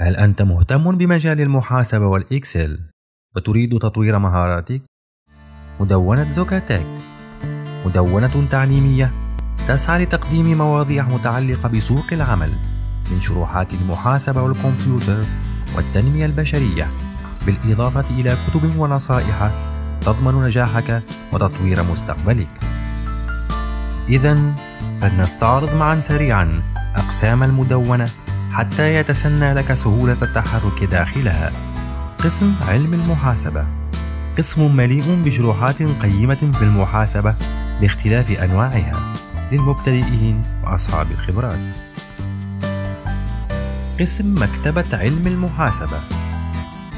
هل أنت مهتم بمجال المحاسبة والإكسل؟ وتريد تطوير مهاراتك؟ مدونة زوكاتيك مدونة تعليمية. تسعى لتقديم مواضيع متعلقة بسوق العمل من شروحات المحاسبة والكمبيوتر والتنمية البشرية. بالإضافة إلى كتب ونصائح تضمن نجاحك وتطوير مستقبلك. إذا فلنستعرض معا سريعا أقسام المدونة. حتى يتسنى لك سهولة التحرك داخلها. قسم علم المحاسبة قسم مليء بشروحات قيمة في المحاسبة باختلاف أنواعها للمبتدئين وأصحاب الخبرات. قسم مكتبة علم المحاسبة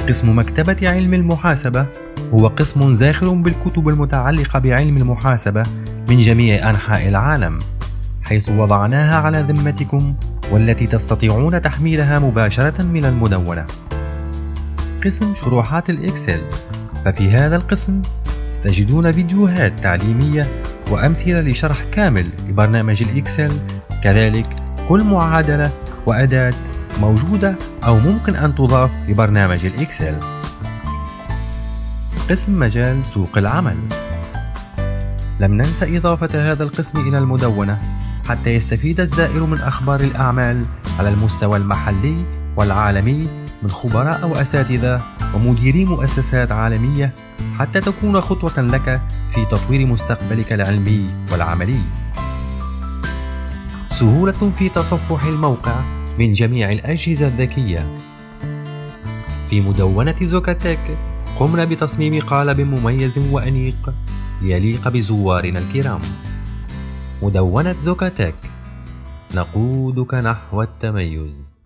قسم مكتبة علم المحاسبة هو قسم زاخر بالكتب المتعلقة بعلم المحاسبة من جميع أنحاء العالم حيث وضعناها على ذمتكم والتي تستطيعون تحميلها مباشرة من المدونة. قسم شروحات الإكسل. ففي هذا القسم ستجدون فيديوهات تعليمية وأمثلة لشرح كامل لبرنامج الإكسل. كذلك كل معادلة وأداة موجودة أو ممكن أن تضاف لبرنامج الإكسل. قسم مجال سوق العمل. لم ننسى إضافة هذا القسم إلى المدونة. حتى يستفيد الزائر من أخبار الأعمال على المستوى المحلي والعالمي من خبراء وأساتذة ومديري مؤسسات عالمية حتى تكون خطوة لك في تطوير مستقبلك العلمي والعملي. سهولة في تصفح الموقع من جميع الأجهزة الذكية. في مدونة زوكاتيك قمنا بتصميم قالب مميز وأنيق ليليق بزوارنا الكرام. مدونة زوكاتيك نقودك نحو التميز.